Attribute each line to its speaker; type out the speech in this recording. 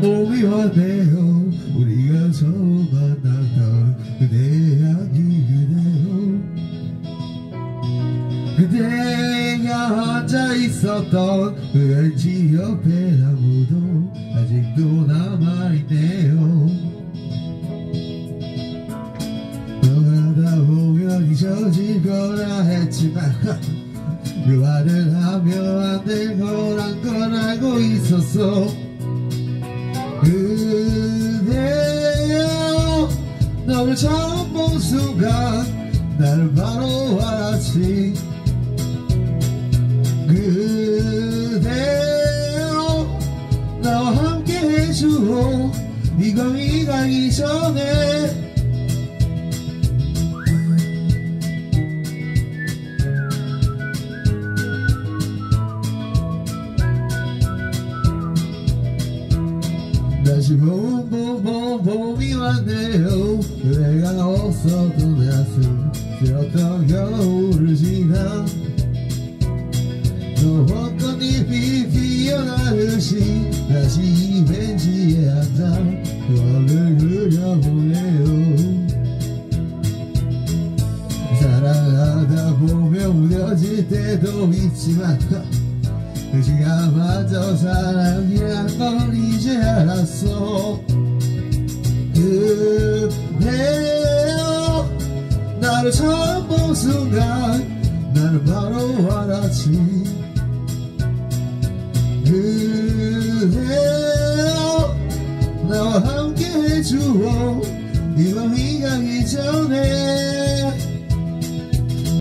Speaker 1: 미워해요. 우리가 처음 만났던 그대 향기 그대요. 그대가 앉아 있었던 그 벤치 옆에 아무도 아직도 남아있네요. 너가다 보면 잊혀질 거라 했지만 그 말을 하면 안될 거란 걸 알고 있었어 너를 처음 본 순간 나를 바로 알았지. 그대여 나와 함께 해주고 네가 이가기 전에. 다시 봄, 봄, 봄, 봄이 왔네요 다시 벤치에 앉아 너를 그려보네요. 사랑하다 보면 무뎌질 때도 있지만 그 시간마저 사랑이란 걸 이제 알았어. 그대여 나를 처음 본 순간 나는 바로 알았지. 그 대여 나와 함께 해주어. 이 밤이 가기 전에